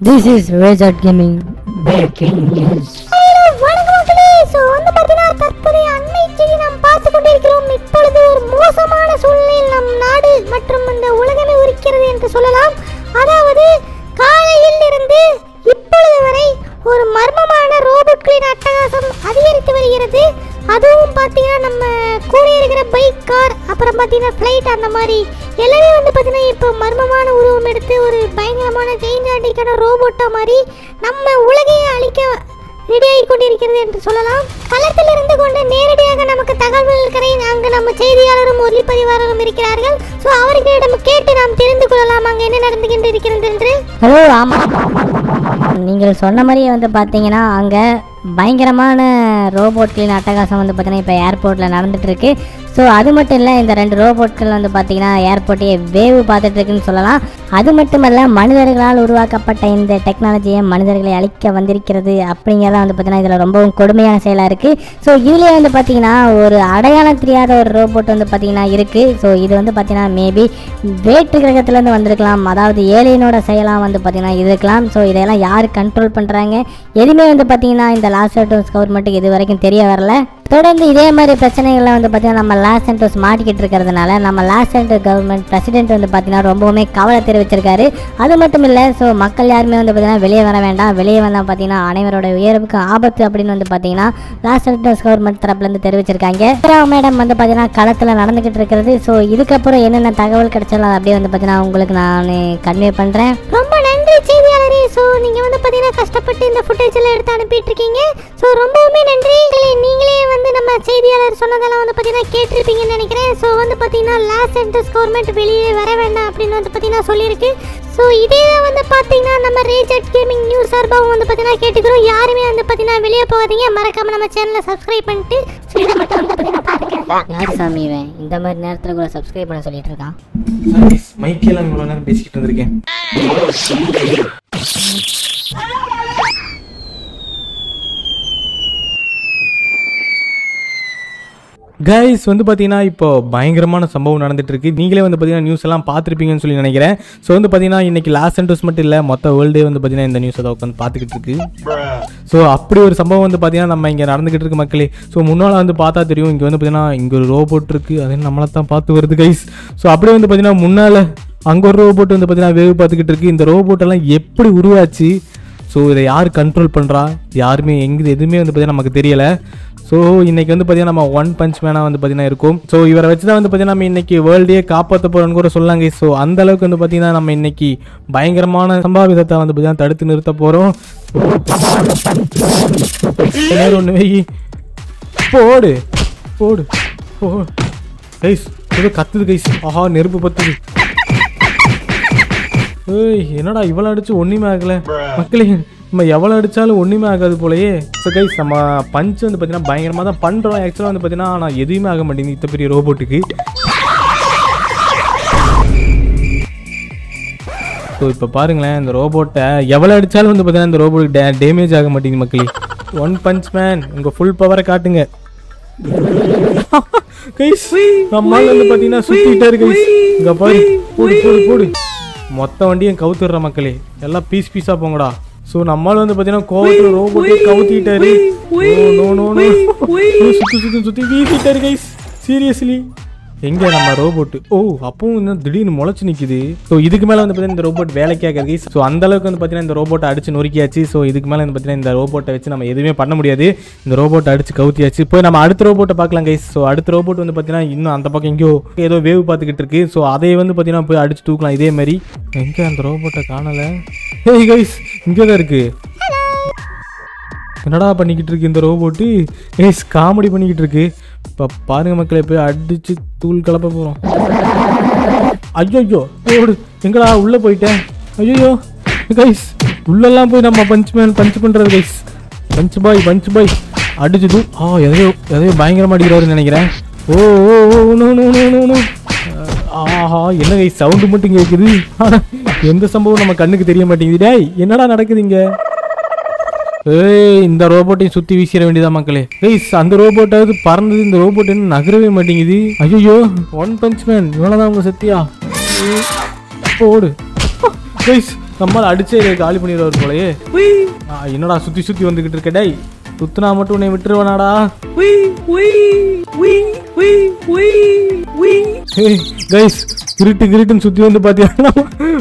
This is Wizard Gaming. Breaking News. வணக்கம் மக்களே. So வந்து பார்த்தீங்கன்னா தற்போதைய அண்மை செய்தி நாம் பார்த்து கொண்டிருக்கிறோம். இப்பொழுது ஒரு மோசமான சூழ்நிலையில் நம் நாடு மற்றும் இந்த உலகமே இருக்கிறது என்று சொல்லலாம். அதாவது காலையில் இருந்து இப்பொழுது வரை ஒரு மர்மமான ரோபோட்களின் அட்டகாசம் அதிகரித்து வருகிறது. அதுவும் பார்த்தீங்கன்னா நம்ம கூட இருக்கிற பைக் கார் அப்புறம் பார்த்தீங்கன்னா ஃப்ளைட் அந்த மாதிரி. எல்லாமே வந்து பார்த்தீங்கன்னா இப்போ மர்மமான உருவம் எடுத்து ஒரு பயங்கரமான ஜெயின் ஆண்டிக்கான ரோபோட்டோ மாதிரி நம்ம உலகையே அழிக்க ரெடியாகி கொண்டிருக்கிறது என்று சொல்லலாம். களத்தில் இருந்து கொண்டு நேரடியாக நமக்கு தகவல்களை அங்கு நம்ம செய்தியாளரும் ஒளிப்பதிவாளரும் இருக்கிறார்கள். ஸோ அவர்களிடம் கேட்டு நாம் தெரிந்து கொள்ளலாம். அங்கே என்ன நடந்து இருக்கிறது என்று? ஹலோ ஆமாம் நீங்கள் சொன்ன மாதிரியே வந்து பார்த்தீங்கன்னா அங்கே பயங்கரமான ரோபோட்களின் அட்டகாசம் வந்து பார்த்தீங்கன்னா இப்போ ஏர்போர்ட்டில் நடந்துட்டு இருக்கு. ஸோ அது மட்டும் இல்லை இந்த ரெண்டு ரோபோட்கள் வந்து பார்த்தீங்கன்னா ஏர்போர்ட்டையே வேவு பார்த்துட்டு இருக்குன்னு சொல்லலாம். அது மட்டுமல்ல மனிதர்களால் உருவாக்கப்பட்ட இந்த டெக்னாலஜியை மனிதர்களை அழிக்க வந்திருக்கிறது அப்படிங்கிறத வந்து பார்த்தீங்கன்னா இதில் ரொம்பவும் கொடுமையான செயலாக இருக்குது ஸோ இதுலேயே வந்து பார்த்தீங்கன்னா ஒரு அடையாளம் தெரியாத ஒரு ரோபோட் வந்து பார்த்தீங்கன்னா இருக்குது ஸோ இது வந்து பார்த்தீங்கன்னா மேபி வேற்று கிரகத்துலேருந்து வந்திருக்கலாம். அதாவது ஏலியனோட செயலாக வந்து பார்த்தீங்கன்னா இருக்கலாம். ஸோ இதெல்லாம் யார் கண்ட்ரோல் பண்ணுறாங்க எதுவுமே வந்து பார்த்தீங்கன்னா இந்த லாஸ்ட் அண்டோஸ் கவர்மெண்ட்டுக்கு இது வரைக்கும் தெரிய வரல. தொடர்ந்து இதே மாதிரி பிரச்சனைகள்லாம் வந்து பார்த்தீங்கன்னா நம்ம லாஸ் சென்டர்ஸ் மாட்டிக்கிட்டு இருக்கிறதுனால நம்ம லாஸ் சென்டர் கவர்மெண்ட் பிரசிடென்ட் வந்து பார்த்தீங்கன்னா ரொம்பவுமே கவலை தெரிவிச்சிருக்காரு. அது மட்டும் இல்லை ஸோ மக்கள் யாருமே வந்து பார்த்தீங்கன்னா வெளியே வர வேண்டாம். வெளியே வந்தால் பார்த்தீங்கன்னா அனைவரோட உயர்வுக்கு ஆபத்து அப்படின்னு வந்து பார்த்தீங்கன்னா லாஸ் சென்டர்ஸ் கவர்மெண்ட் தரப்புலேருந்து தெரிவிச்சிருக்காங்க. மேடம் வந்து பார்த்தீங்கன்னா களத்தில் நடந்துக்கிட்டு இருக்கிறது. ஸோ இதுக்கப்புறம் என்னென்ன தகவல் கிடைச்சாலும் அப்படியே வந்து பார்த்தீங்கன்னா உங்களுக்கு நான் கன்வே பண்ணுறேன் ரொம்ப நன்றி செய்தியாளரே. ஸோ நீங்கள் வந்து பார்த்தீங்கன்னா கஷ்டப்பட்டு இந்த ஃபுட்டேஜ் எல்லாம் எடுத்து அனுப்பிட்டு இருக்கீங்க. ஸோ ரொம்பவுமே நன்றி. செய்தியாளர் சொன்னதெல்லாம் வந்து பார்த்தீங்கன்னா கேட்டிருப்பீங்கன்னு நினைக்கிறேன். ஸோ வந்து பார்த்தீங்கன்னா லாஸ் சென்டர்ஸ் கவர்மெண்ட் வெளியே வர வேண்டாம் அப்படின்னு வந்து பார்த்தீங்கன்னா சொல்லியிருக்கு. ஸோ இதே வந்து பார்த்தீங்கன்னா நம்ம ரேஜட் கேமிங் நியூஸ் சார்பாகவும் வந்து பார்த்தீங்கன்னா கேட்டுக்கிறோம். யாருமே வந்து பார்த்தீங்கன்னா வெளியே போகாதீங்க. மறக்காம நம்ம சேனலை சப்ஸ்கிரைப் பண்ணிட்டு யார் சாமி இவன்? இந்த மாதிரி நேரத்தில் கூட சப்ஸ்கிரைப் பண்ண சொல்லிட்டு இருக்கான். மைக்கெல்லாம் இவ்வளோ நேரம் பேசிக்கிட்டு இருந்திருக்கேன். கைஸ் வந்து பார்த்தீங்கன்னா இப்போ பயங்கரமான சம்பவம் நடந்துட்டு இருக்கு நீங்களே வந்து பார்த்தீங்கன்னா நியூஸ் எல்லாம் பார்த்துருப்பீங்கன்னு சொல்லி நினைக்கிறேன். ஸோ வந்து பார்த்தீங்கன்னா இன்னைக்கு லாஸ்ட் அண்டோஸ் மட்டும் இல்லை மொத்த வேர்ல்டே வந்து பார்த்தீங்கன்னா இந்த நியூஸை அதை உட்காந்து பார்த்துக்கிட்டு இருக்கு ஸோ அப்படி ஒரு சம்பவம் வந்து பார்த்தீங்கன்னா நம்ம இங்கே நடந்துகிட்டு இருக்கு மக்களே. ஸோ முன்னால் வந்து பார்த்தா தெரியும் இங்கே வந்து பார்த்தீங்கன்னா இங்கே ஒரு ரோபோட் இருக்கு. அது நம்மளை தான் பார்த்து வருது கைஸ் ஸோ அப்படியே வந்து பார்த்தீங்கன்னா முன்னால் அங்கே ஒரு ரோபோட் வந்து பார்த்தீங்கன்னா வேவு பார்த்துக்கிட்டு இருக்கு. இந்த ரோபோட் எல்லாம் எப்படி உருவாச்சு? ஸோ இதை யார் கண்ட்ரோல் பண்ணுறா யாருமே எங்கே எதுவுமே வந்து பார்த்தீங்கன்னா நமக்கு தெரியலை. ஸோ இன்றைக்கி வந்து பார்த்தீங்கன்னா நம்ம ஒன் பஞ்ச் மேனாக வந்து பார்த்தீங்கன்னா இருக்கும். ஸோ இவரை வச்சு தான் வந்து பார்த்தீங்கன்னா நம்ம இன்றைக்கி வேர்ல்டே காப்பாற்ற போகிறோன்னு கூட சொல்லாங்க. ஸோ அந்த அளவுக்கு வந்து பார்த்தீங்கன்னா நம்ம இன்றைக்கி பயங்கரமான சம்பாவிதத்தை வந்து பார்த்தீங்கன்னா தடுத்து நிறுத்த போகிறோம் வேறு ஒன்று வை. போடு. போடு. போ. கைஸ் ஏதோ கத்துது கைஸ் ஆஹா நெருப்பு பத்துது. ஏய் என்னடா இவ்வளோ அடிச்சு ஒன்றுமே ஆகலை? மக்களே நம்ம எவ்வளோ அடித்தாலும் ஒன்றுமே ஆகாது போலயே. ஸோ கைஸ் நம்ம பஞ்ச் வந்து பார்த்தீங்கன்னா பயங்கரமாக தான் பண்ணுறோம் ஆக்சுவலாக வந்து பார்த்தீங்கன்னா ஆனால் எதுவுமே ஆக மாட்டேங்குது இத்த பெரிய ரோபோட்டுக்கு ஸோ இப்போ பாருங்களேன் இந்த ரோபோட்டை எவ்வளோ அடித்தாலும் வந்து பார்த்தீங்கன்னா இந்த ரோபோட்டுக்கு டே டேமேஜ் ஆக மாட்டேங்குது மக்களே. ஒன் பஞ்ச் மேன் உங்கள் ஃபுல் பவரை காட்டுங்க. கைஸ் நம்மால் வந்து பார்த்தீங்கன்னா சுற்றிக்கிட்டே இருக்கு கைஸ் இங்கே பாரு போடு போடு போடு. மொத்த வண்டியும் கவுத்துடுற மக்களே. எல்லாம் பீஸ் பீஸாக போங்கடா. ஸோ நம்மால் வந்து பார்த்தீங்கன்னா கோவத்தில் ரோபோட்டே கவுத்திட்டாரு நோ நோ நோ சுற்றி சுற்றி சுற்றி வீசிட்டாரு கைஸ் சீரியஸ்லி எங்க நம்ம ரோபோட் ஓ அப்பவும் இன்னும் திடீர்னு முளைச்சு நிக்குது. ஸோ இதுக்கு மேல வந்து பார்த்தீங்கன்னா இந்த ரோபோட் வேலைக்கு ஆகாது ஸோ அந்த அளவுக்கு வந்து பார்த்தீங்கன்னா இந்த ரோபோட்டை அடிச்சு நொறுக்கியாச்சு. ஸோ இதுக்கு மேல வந்து பார்த்தீங்கன்னா இந்த ரோபோட்டை வச்சு நம்ம எதுவுமே பண்ண முடியாது. இந்த ரோபோட்டை அடிச்சு கவுத்தியாச்சு. போய் நம்ம அடுத்த ரோபோட்டை பார்க்கலாம் கைஸ் ஸோ அடுத்த ரோபோட் வந்து பார்த்தீங்கன்னா இன்னும் அந்த பக்கம் எங்கேயோ ஏதோ வேவ் பார்த்துக்கிட்டு இருக்கு. ஸோ அதை வந்து பார்த்தீங்கன்னா போய் அடிச்சு தூக்கலாம் இதே மாதிரி. எங்க அந்த ரோபோட்டை காணல? ஏய் கைஸ் இங்கே தான் இருக்கு. என்னடா பண்ணிக்கிட்டு இருக்கு இந்த ரோபோட்டு ஏஸ் காமெடி பண்ணிக்கிட்டு இருக்கு. இப்போ பாருங்கள் மக்களை போய் அடிச்சு தூள் கலப்ப போகிறோம் ஐயோ ஓடு எங்கடா உள்ளே போயிட்டேன்? ஐயோ கைஸ் உள்ளெல்லாம் போய் நம்ம பஞ்ச் மேன் பஞ்ச் பண்ணுறது guys punch boy punch boy அடிச்சு தூ ஆ எதையோ எதையோ பயங்கரமாக அடிக்கிறாருன்னு நினைக்கிறேன். ஓ ஓ ஓ நோ நோ நோ நோ ஆஹா என்ன கைஸ் சவுண்டு மட்டும் கேட்குது ஆனா எந்த சம்பவம் நம்ம கண்ணுக்கு தெரிய மாட்டேங்குது. டேய் என்னடா நடக்குது இங்கே? ஏய் இந்த ரோபோட்டையும் சுத்தி வீசிட வேண்டியதா மக்களே? கைஸ் அந்த ரோபோட்டாவது பறந்தது இந்த ரோபோட் என்ன நகரவே மாட்டேங்குது? ஐயோ ஒன் பஞ்ச் மேன் இவ்வளவுதான் உங்க சத்தியா? போடு கைஸ் நம்மளால் அடிச்சே காலி பண்ணிடுவார் போலயே. உய். ஆ, என்னடா சுற்றி சுற்றி வந்துக்கிட்டு இருக்க டேய்? சுத்தினா மட்டும் உன்னை விட்டுருவேனாடா. கைஸ் கிருட்டு கிருட்டுன்னு சுற்றி வந்து பார்த்தீங்கன்னா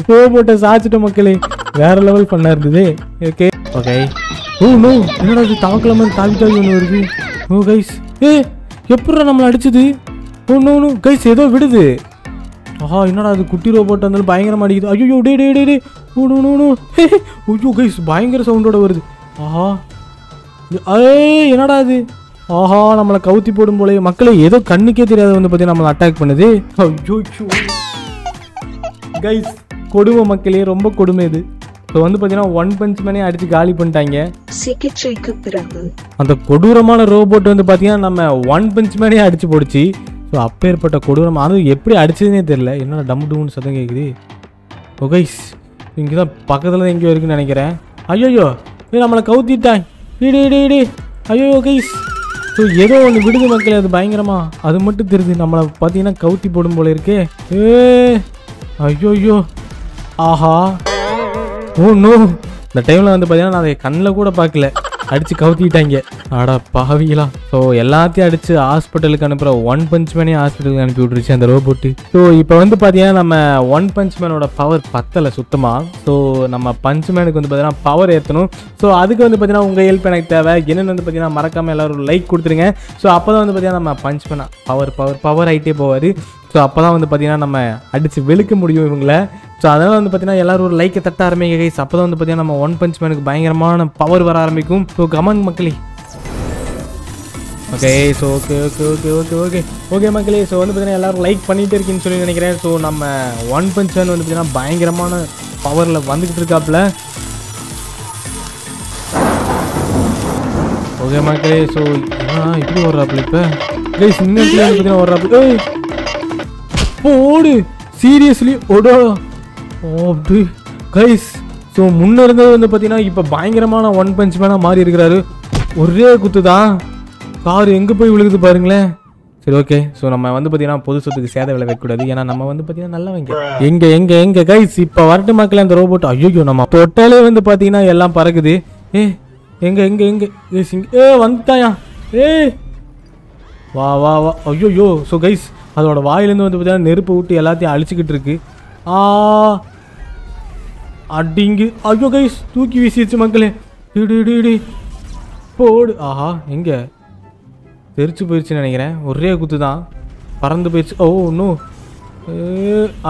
ரோபோட்டை சாச்சிட்ட மக்களே. வேற லெவல் பண்ண இருந்தது. ஓகே ஓகே ஓ நோ என்னடா இது? தாக்கலாம தாவி தாவி ஒன்று வருது. ஓ கைஸ் ஏ எப்படா நம்மளை அடிச்சது? ஓ நோ நோ கைஸ் ஏதோ விடுது. ஆஹா என்னடா அது குட்டி ரோபோட் இருந்தாலும் பயங்கரமாக அடிக்குது. ஐயோ டே டே டே டே ஓ நோ நோ நோ ஐயோ கைஸ் பயங்கர சவுண்டோட வருது. ஆஹா. ஏய் என்னடா இது? ஆஹா நம்மளை கவுத்தி போடும் போலே மக்களை ஏதோ கண்ணுக்கே தெரியாத வந்து பார்த்தீங்கன்னா நம்மளை அட்டாக் பண்ணுது. ஐயோ கைஸ் கொடுமை மக்களே ரொம்ப கொடுமை இது. இப்போ வந்து பார்த்தீங்கன்னா ஒன் பஞ்ச் மேனே அடிச்சு காலி பண்ணிட்டாங்க. சிகிச்சைக்கு பிறகு. அந்த கொடூரமான ரோபோட் வந்து பார்த்தீங்கன்னா நம்ம ஒன் பஞ்ச் மேனே அடிச்சு போடுச்சு. ஸோ அப்பேற்பட்ட கொடூரம் அது எப்படி அடிச்சதுனே தெரியல. என்னடா டம் டம்னு சத்தம் கேட்குது ஒகைஸ் இங்கே தான் பக்கத்தில் எங்கேயோ இருக்குன்னு நினைக்கிறேன். ஐயோயோ இது நம்மளை கவுத்திட்டான் இடி இடி இடி ஐயோ கைஸ் ஸோ ஏதோ ஒன்று விடுது மக்களே அது பயங்கரமா. அது மட்டும் தெரியுது நம்மளை பார்த்தீங்கன்னா கவுத்தி போடும் போல இருக்கே. ஏ ஐயோயோ. ஆஹா. Oh, ஓ நோ இந்த டைமில் வந்து பார்த்தீங்கன்னா நான் அதை கண்ணில் கூட பார்க்கல. அடித்து கவுத்திட்டாங்க. அடா பாவிகளா. ஸோ எல்லாத்தையும் அடித்து ஹாஸ்பிட்டலுக்கு அனுப்புகிற ஒன் பஞ்ச் மேனே ஹாஸ்பிட்டலுக்கு அனுப்பி விட்டுருச்சு அந்த ரோபோட்டு ஸோ இப்போ வந்து பார்த்தீங்கன்னா நம்ம ஒன் பஞ்ச் மேனோட பவர் பத்தலை சுத்தமாக ஸோ நம்ம பஞ்ச் மேனுக்கு வந்து பார்த்தீங்கன்னா பவர் ஏற்றணும் ஸோ அதுக்கு வந்து பார்த்தீங்கன்னா உங்கள் ஹெல்ப் எனக்கு தேவை. என்னென்னு வந்து பார்த்தீங்கன்னா மறக்காமல் எல்லோரும் லைக் கொடுத்துருங்க. ஸோ அப்போ தான் வந்து பார்த்தீங்கன்னா நம்ம பஞ்ச் மேனா பவர் பவர் பவர் ஆகிட்டே போவார். ஸோ அப்போ தான் வந்து பார்த்தீங்கன்னா நம்ம அடித்து வெளுக்க முடியும் இவங்களை. ஸோ அதனால் வந்து பார்த்தீங்கன்னா எல்லாரும் ஒரு லைக்கை தட்ட ஆரம்பிங்க கைஸ் அப்போ தான் வந்து பார்த்தீங்கன்னா நம்ம ஒன் பஞ்ச் மேனுக்கு பயங்கரமான பவர் வர ஆரம்பிக்கும். ஸோ கமன் மக்களே. Okay so okay okay okay okay okay okay மக்களே ஸோ வந்து பார்த்தீங்கன்னா எல்லோரும் லைக் பண்ணிகிட்டே இருக்கீங்கன்னு சொல்லி நினைக்கிறேன். ஸோ நம்ம ஒன் பஞ்ச் மேன் வந்து பார்த்தீங்கன்னா பயங்கரமான பவரில் வந்துக்கிட்டு இருக்காப்புல. ஓகே மக்களே ஸோ இப்படி ஓடுறாப்புல இப்போ? கைஸ் சின்ன இடத்துல பார்த்தீங்கன்னா ஓடுறாப்புல. ஏய் ஓடு சீரியஸ்லி ஓடோ அப்படி கைஸ் ஸோ முன்னே இருந்தது வந்து பார்த்தீங்கன்னா இப்போ பயங்கரமான ஒன் பஞ்ச் மேனாக மாறி இருக்கிறாரு. ஒரே குத்து தான் கார் எங்கே போய் விழுகுது பாருங்களேன். சரி ஓகே ஸோ நம்ம வந்து பார்த்தீங்கன்னா பொது சொத்துக்கு சேத விலை வைக்கக்கூடாது. ஏன்னா நம்ம வந்து பார்த்தீங்கன்னா நல்லவங்க. எங்கே எங்கே எங்கே கைஸ் இப்போ வரட்டு மக்களே அந்த ரோபோட் ஐயோ நம்ம தொட்டாலே வந்து பார்த்தீங்கன்னா எல்லாம் பறக்குது. ஏ எங்கே எங்கே எங்கே? ஏ சிங் ஏ வந்துட்டாயா? ஏ. வா வா வா. ஐயோ ஸோ கைஸ் அதோட வாயிலேருந்து வந்து பார்த்தீங்கன்னா நெருப்பு விட்டு எல்லாத்தையும் அழிச்சிக்கிட்டு இருக்கு. ஆ. அடிங்கு. ஐயோ கைஸ் தூக்கி வீசிடுச்சு மக்களே. இடி இடி இடி போடு. ஆஹா எங்கே? தெரிச்சு போயிடுச்சுன்னு நினைக்கிறேன். ஒரே குத்து தான். பறந்து போயிடுச்சு ஓ நோ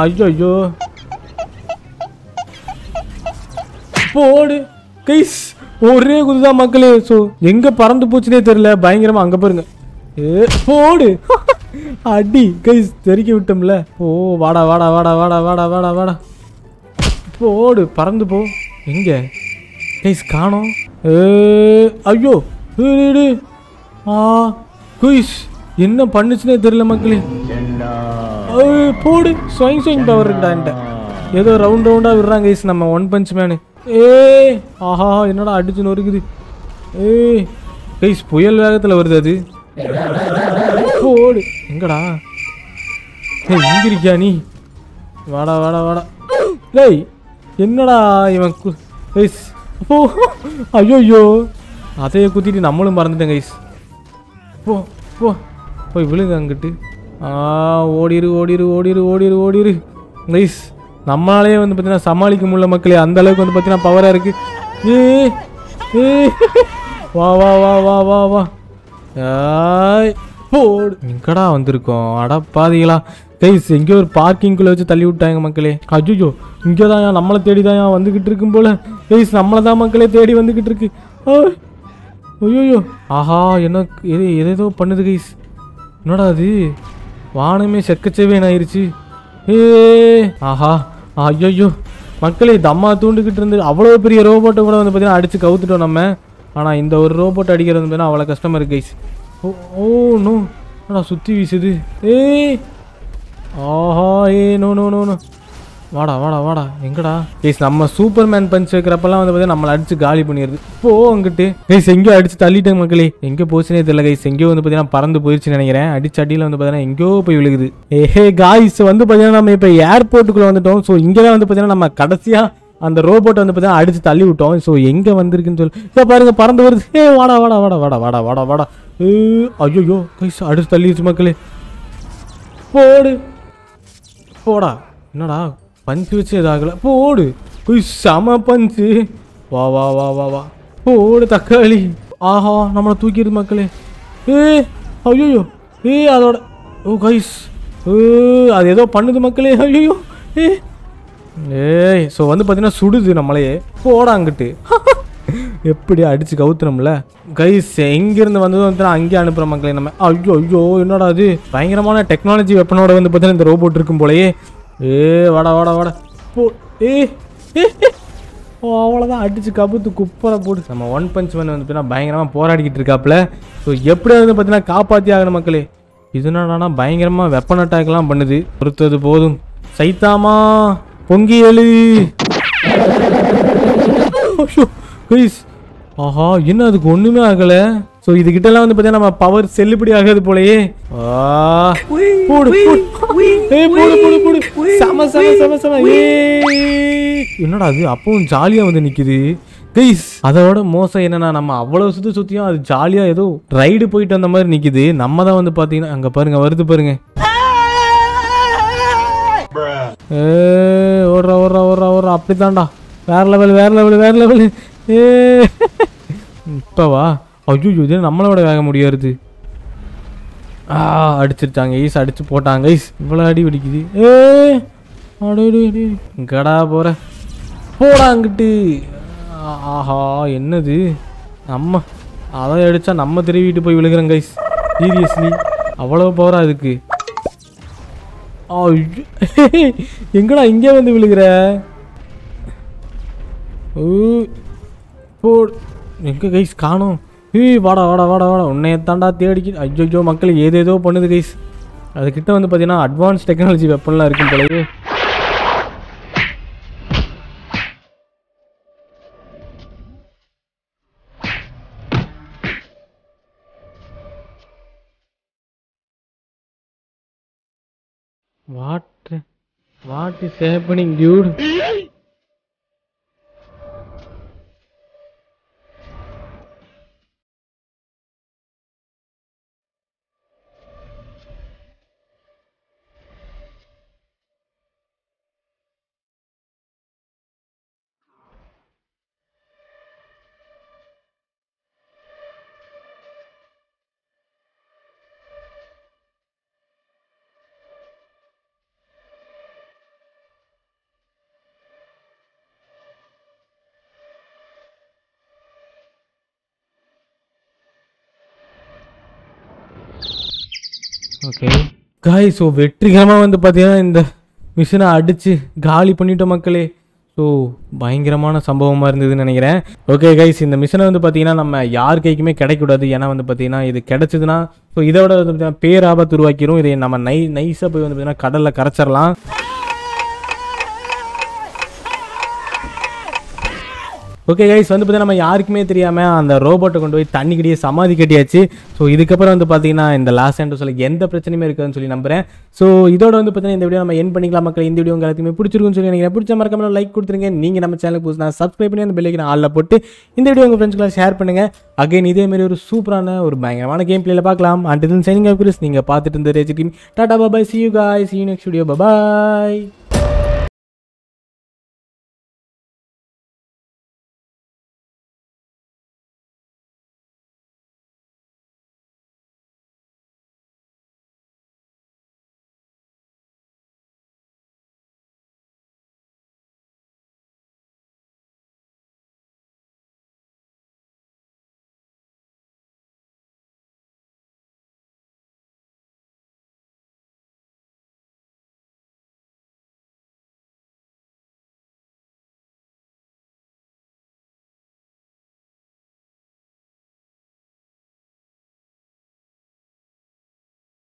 ஐயோ ஐயோ போடு. கைஸ் ஒரே குத்து தான் மக்களே. ஸோ எங்கே பறந்து போச்சுனே தெரியல. பயங்கரமாக அங்கே பாருங்க. ஏ போடு. அடி கைஸ் தெறிக்க விட்டோம்ல. ஓ வாடா வாடா வாடா வாடா வாடா வாடா வாடா. போடு பறந்து போ. எங்க? கைஸ் காணோம். ஏ ஐயோ ஏ. ஆ குயிஸ் என்ன பண்ணுச்சுனே தெரியல மக்களே. ஏய், போடு. ஸ்வைங் ஸ்வைங் பவர் இருக்குடா என்கிட்ட. ஏதோ ரவுண்ட் ரவுண்டா விடுறாங்க கைஸ் நம்ம ஒன் பஞ்ச் மேனு ஏ ஆஹா என்னடா அடிச்சு நொறுக்குது. ஏய் கைஸ் புயல் வேகத்துல வருது அது. போடு. எங்கடா? ஏய் இங்க இருக்கியா நீ? வாடா வாடா வாடா. டேய் என்னடா இவன் கு- ஓ ஐயோ அதையே குத்திட்டு நம்மளும் மறந்துட்டேன் கைஸ் போ போ. போய் விழுங்க அங்கிட்டு. ஆ ஓடிரு ஓடிரு ஓடிரு ஓடிரு ஓடிரு. கைஸ் நம்மளாலே வந்து பார்த்தீங்கன்னா சமாளிக்க முடியல மக்களே. அந்த அளவுக்கு வந்து பார்த்தீங்கன்னா பவராக இருக்கு. ஏ ஏ. வா வா வா வா வா வா. ஆய் போடு. எங்கடா வந்திருக்கோம்? அட பாதிகளா கைஸ் எங்கேயோ ஒரு பார்க்கிங்குள்ளே வச்சு தள்ளி விட்டாங்க மக்களே. அஜுஜோ இங்கே தான் நம்மளை தேடி தான் வந்துக்கிட்டு இருக்கும் போல. கைஸ் நம்மளை தான் மக்களே தேடி வந்துக்கிட்டு இருக்கு. ஐயோயோ. ஆஹா என்ன எது எதேதோ பண்ணுது கைஸ் என்னடா அது வானமே செக்கச்சேவேன் ஆயிருச்சு ஏ ஆஹா. ஐயோயோ. மக்களே தம்மா தூண்டுக்கிட்டு இருந்து அவ்வளோ பெரிய ரோபோட்டை கூட வந்து பார்த்தீங்கன்னா அடித்து கவுத்துட்டோம் நம்ம. ஆனால் இந்த ஒரு ரோபோட் அடிக்கிறது வந்து பார்த்தீங்கன்னா அவ்வளோ கஷ்டமாக இருக்கு கைஸ் ஓ ஓ நோ. என்னடா சுற்றி வீசுது? ஏய். ஆஹா ஏ நோ நோ நோ நோ. வாடா வாடா வாடா. எங்கடா? ஏஸ் நம்ம சூப்பர் மேன் பஞ்ச் வைக்கிறப்பெல்லாம் வந்து பார்த்தீங்கன்னா நம்மளை அடிச்சு காலி பண்ணிடுது. போ அங்கிட்டு. கைஸ் எங்கேயோ அடிச்சு தள்ளிட்டேன் மக்களே. எங்கே போச்சுனே தெரியல கைஸ் எங்கேயோ வந்து பார்த்தீங்கன்னா பறந்து போயிடுச்சுன்னு நினைக்கிறேன். அடிச்சு அடியில் வந்து பார்த்தீங்கன்னா எங்கேயோ போய் விழுகுது. ஏஹே காய்ஸ் வந்து பார்த்தீங்கன்னா நம்ம இப்போ ஏர்போர்ட்டுக்குள்ளே வந்துட்டோம். ஸோ இங்கே தான் வந்து பார்த்தீங்கன்னா நம்ம கடைசியாக அந்த ரோபோட்டை வந்து பார்த்தீங்கன்னா அடிச்சு தள்ளி விட்டோம் ஸோ எங்கே வந்திருக்குன்னு சொல்லி இப்போ பாருங்க பறந்து வருது. ஏ வாடா வாடா வாடா வாடா வாடா வாடா வாடா. ஐயோ கைஸ் அடிச்சு தள்ளிடுச்சு மக்களே. போடு. போடா. என்னடா பஞ்சு வச்சு இதாகல. போடு. குய் செம பஞ்சு. வா வா வா வா வா. போடு தக்காளி. ஆஹா நம்மளை தூக்கிடுது மக்களே. ஏ ஐயோயோ. ஏ அதோட ஓ கைஸ் ஏ அது ஏதோ பண்ணுது மக்களே. ஐயோயோ. ஏ ஏய் ஸோ வந்து பார்த்தீங்கன்னா சுடுது நம்மளையே. போடா அங்கிட்டு. எப்படி அடிச்சு கவுத்துனோம்ல? கைஸ் எங்கிருந்து வந்ததும் வந்து அங்கேயே அனுப்புகிற மக்களே நம்ம. ஐயோ ஐயோ என்னடா அது பயங்கரமான டெக்னாலஜி வெப்பனோட வந்து பார்த்தீங்கன்னா இந்த ரோபோட் இருக்கும் போலயே. ஏ வாடா வாடா வாடா. போ ஏ ஓ அவ்வளோதான் அடிச்சு கபுத்து குப்பரை போட்டு. நம்ம ஒன் பஞ்ச் மேன் வந்து பார்த்தீங்கன்னா பயங்கரமாக போராடிக்கிட்டு இருக்காப்புல. ஸோ எப்படி வந்து பார்த்தீங்கன்னா காப்பாற்றி ஆகணும் மக்களே? இது என்னடானா பயங்கரமாக வெப்பன் அட்டாக்லாம் பண்ணுது. பொறுத்தது போதும். சைத்தாமா! பொங்கி எழு ஆஹா என்ன அதுக்கு ஒண்ணுமே ஆகல. சோ இதுகிட்டலாம் வந்து பார்த்தீங்கன்னா நம்ம பவர் செல்லுபடி ஆகாது போலயே. ஆ. போடு போடு. போடு போடு சம சம சம சம. என்னடா அது? அப்பவும் ஜாலியா வந்து நிக்குது. கைஸ் அதோட மோசம் என்னன்னா நம்ம அவ்வளவு சுத்தி சுத்தியும் அது ஜாலியா ஏதோ ரைடு போயிட்டு வந்த மாதிரி நிக்குது. நம்ம தான் வந்து பாத்தீங்கன்னா அங்க பாருங்க வருது பாருங்க. அப்படித்தான்டா. வேற லெவல் வேற லெவல் வேற லெவல் ஏ. இப்பவா? ஐயோ இது நம்மளோட வேக முடியாது ஆ அடிச்சிருச்சாங்க ஐஸ் அடிச்சு போட்டாங்க. ஐஸ் இவ்வளோ அடி வெடிக்குது. ஏ. கடா போற. போடாங்கிட்டு ஆஹா என்னது? நம்ம அதை அடிச்சா நம்ம திருவிட்டு போய் விழுகிறோம் கைஸ் சீரியஸ்லி அவ்வளோ போகிறா அதுக்கு எங்கடா இங்கே வந்து விழுகிற? போ எங்கே கைஸ் காணோம்? ஏய் வாடா வாடா வாடா வாடா. உன்னைய தாண்டா தேடிக்கி ஐயோ மக்கள் ஏதேதோ பண்ணுது கைஸ் அதுக்கிட்ட வந்து பார்த்தீங்கன்னா அட்வான்ஸ் டெக்னாலஜி வெப்பன்லாம் இருக்கும் போலயே. What what is happening dude okay guy so வெற்றிகரமாக வந்து பார்த்தீங்கன்னா இந்த மிஷினை அடித்து காலி பண்ணிட்டோம் மக்களே. ஸோ பயங்கரமான சம்பவமாக இருந்ததுன்னு நினைக்கிறேன். ஓகே கைஸ் இந்த மிஷினை வந்து பார்த்தீங்கன்னா நம்ம யார் கைக்குமே கிடைக்கக்கூடாது. ஏன்னா வந்து பார்த்தீங்கன்னா இது கிடைச்சதுன்னா ஸோ இதோட வந்து பார்த்தீங்கன்னா பேராபத்து உருவாக்கிடும் இதை நம்ம நை நைஸாக போய் வந்து பார்த்தீங்கன்னா கடலில் கரைச்சிடலாம் ஓகே கைஸ் வந்து பார்த்தீங்கன்னா நம்ம யாருக்குமே தெரியாமல் அந்த ரோபோட்டை கொண்டு போய் தண்ணிக்கிட்டே சமாதி கட்டியாச்சு. ஸோ இதுக்கப்புறம் வந்து பார்த்தீங்கன்னா இந்த லாஸ்ட் அண்ட் சொல்ல எந்த பிரச்சனையுமே இருக்காதுன்னு சொல்லி நம்புறேன். ஸோ இதோட வந்து பார்த்தீங்கன்னா இந்த வீடியோ நம்ம என் பண்ணிக்கலாம் மக்கள். இந்த வீடியோ உங்களுக்கு பிடிச்சிருக்குன்னு சொல்லி நினைக்கிறேன். பிடிச்ச மறக்காம லைக் கொடுத்துருங்க. நீங்கள் நம்ம சேனலுக்கு புதுசு சப்ஸ்கிரைப் பண்ணி அந்த பெல்லைக்கு ஆளில் போட்டு இந்த வீடியோ உங்கள் ஃப்ரெண்ட்ஸ்க்குலாம் ஷேர் பண்ணுங்கள் அகைன் இதே மாதிரி ஒரு சூப்பரான ஒரு பயங்கரமான கேம் பிளேயில் பார்க்கலாம். அண்ட் சைனிங் அப் நீங்கள் பார்த்துட்டு இருந்த Reji team. Tata bye bye see you guy see you next video bye